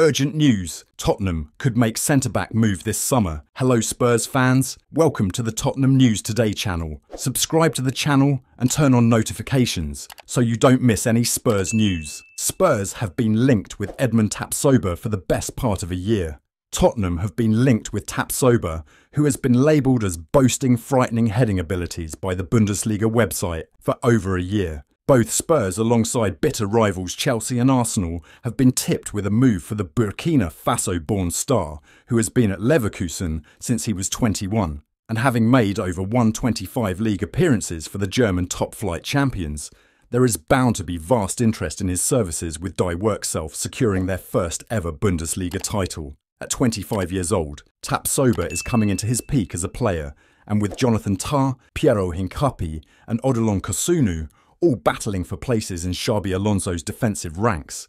Urgent news Tottenham could make centre back move this summer. Hello, Spurs fans. Welcome to the Tottenham News Today channel. Subscribe to the channel and turn on notifications so you don't miss any Spurs news. Spurs have been linked with Edmond Tapsoba for the best part of a year. Tottenham have been linked with Tapsoba, who has been labelled as boasting frightening heading abilities by the Bundesliga website for over a year. Both Spurs, alongside bitter rivals Chelsea and Arsenal, have been tipped with a move for the Burkina Faso born star, who has been at Leverkusen since he was 21. And having made over 125 league appearances for the German top flight champions, there is bound to be vast interest in his services with Die Werkself securing their first ever Bundesliga title. At 25 years old, Tapsoba is coming into his peak as a player, and with Jonathan Tah, Piero Hincapie, and Odilon Kossounou all battling for places in Xabi Alonso's defensive ranks.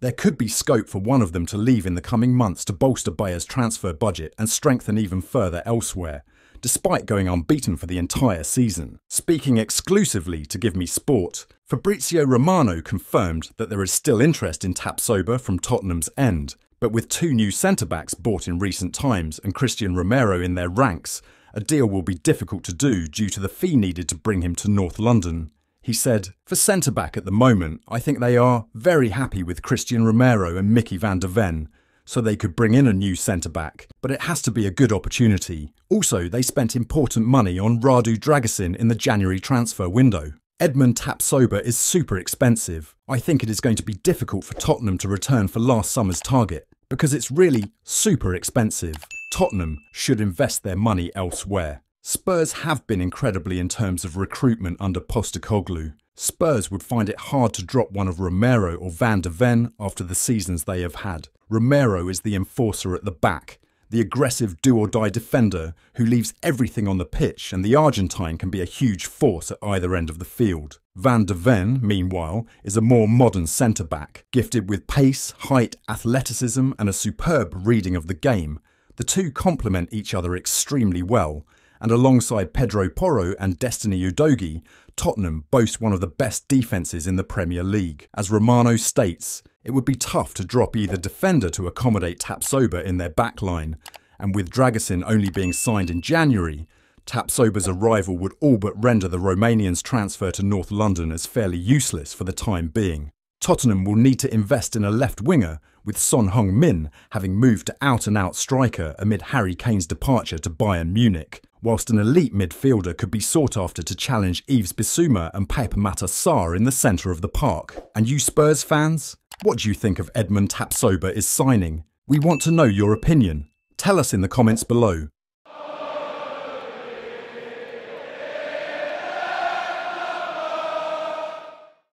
There could be scope for one of them to leave in the coming months to bolster Bayer's transfer budget and strengthen even further elsewhere, despite going unbeaten for the entire season. Speaking exclusively to Give Me Sport, Fabrizio Romano confirmed that there is still interest in Tapsoba from Tottenham's end, but with two new centre backs bought in recent times and Cristian Romero in their ranks, a deal will be difficult to do due to the fee needed to bring him to North London. He said, For centre back at the moment, I think they are very happy with Cristian Romero and Micky van de Ven, so they could bring in a new centre back, but it has to be a good opportunity. Also, they spent important money on Radu Dragusin in the January transfer window. Edmond Tapsoba is super expensive. I think it is going to be difficult for Tottenham to return for last summer's target because it's really super expensive. Tottenham should invest their money elsewhere. Spurs have been incredibly in terms of recruitment under Postecoglou. Spurs would find it hard to drop one of Romero or Van de Ven after the seasons they have had. Romero is the enforcer at the back, the aggressive do or die defender who leaves everything on the pitch, and the Argentine can be a huge force at either end of the field. Van de Ven, meanwhile, is a more modern centre back, gifted with pace, height, athleticism, and a superb reading of the game. The two complement each other extremely well, and alongside Pedro Porro and Destiny Udogie, Tottenham boast one of the best defences in the Premier League. As Romano states, it would be tough to drop either defender to accommodate Tapsoba in their backline, and with Dragusin only being signed in January, Tapsoba's arrival would all but render the Romanian's transfer to North London as fairly useless for the time being. Tottenham will need to invest in a left winger, with Son Heung-min having moved to out-and-out striker amid Harry Kane's departure to Bayern Munich whilst an elite midfielder could be sought after to challenge Yves Bissouma and Pape Matar Sarr in the centre of the park. And you Spurs fans? What do you think of Edmond Tapsoba is signing? We want to know your opinion. Tell us in the comments below.